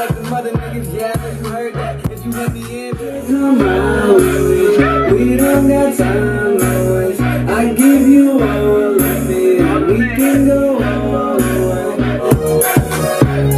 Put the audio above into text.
like the mother niggas, yeah, you heard that. If you let me in, come my. We don't got time, boys. I give you all of me, we can go all the way.